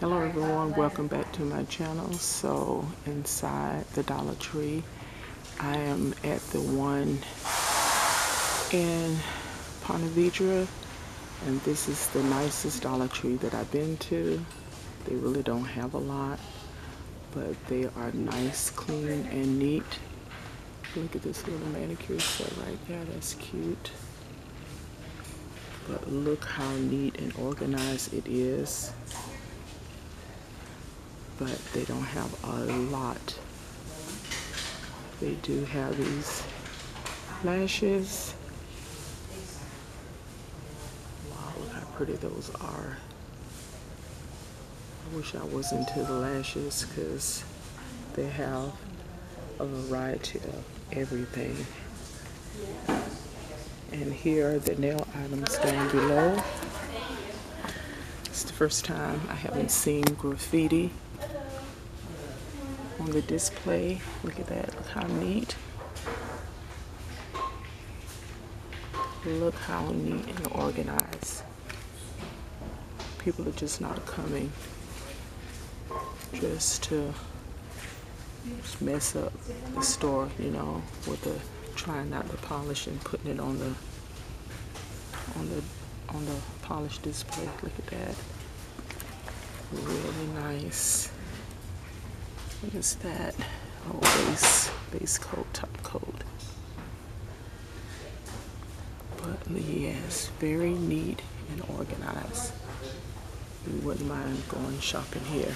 Hello everyone, welcome back to my channel. So inside the Dollar Tree, I am at the one in Ponte Vedra and this is the nicest Dollar Tree that I've been to. They really don't have a lot, but they are nice, clean, and neat. Look at this little manicure set right there, that's cute. But look how neat and organized it is but they don't have a lot. They do have these lashes. Wow, look how pretty those are. I wish I was into the lashes because they have a variety of everything. And here are the nail items down below. It's the first time I haven't seen graffiti on the display. Look at that, look how neat. Look how neat and organized. People are just not coming just to mess up the store, you know, with the trying not to polish and putting it on the on the on the polished display. Look at that. Really nice. What is that? Oh, base, base coat, top coat. But yes, very neat and organized. You wouldn't mind going shopping here.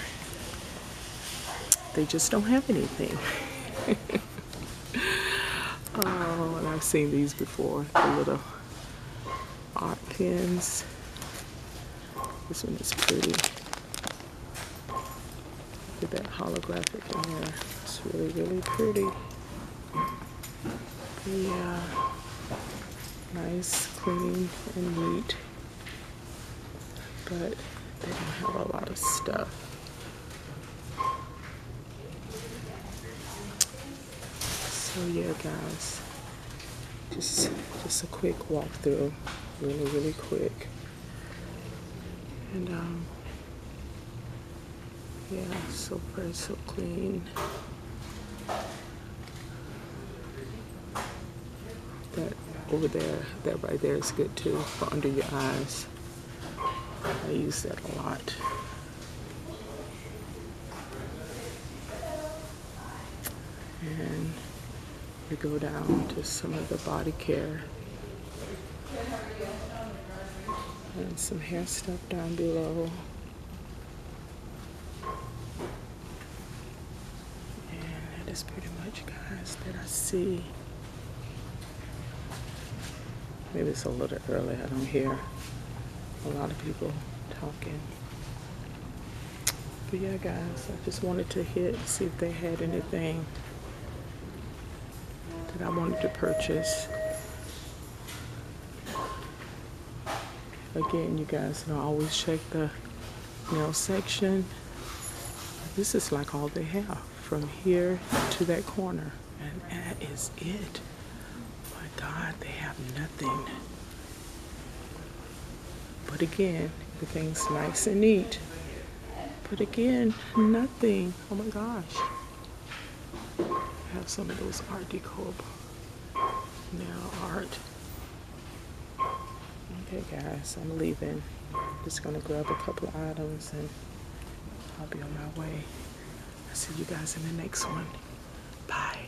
They just don't have anything. oh, and I've seen these before, the little art pins. This one is pretty Look at that holographic in there. It's really, really pretty. Yeah. Nice, clean, and neat. But they don't have a lot of stuff. So yeah, guys. Just, just a quick walkthrough. Really, really quick. And, um, yeah, so fresh, so clean. That over there, that right there is good too for under your eyes. I use that a lot. And we go down to some of the body care and some hair stuff down below. that is pretty much, guys, that I see. Maybe it's a little early. I don't hear a lot of people talking. But yeah, guys, I just wanted to hit, see if they had anything that I wanted to purchase. Again, you guys know I always check the nail section. This is like all they have from here to that corner. And that is it. My God, they have nothing. But again, everything's nice and neat. But again, nothing. Oh my gosh. I have some of those Art Deco now art. Okay guys, I'm leaving. Just gonna grab a couple of items and I'll be on my way. I'll see you guys in the next one. Bye.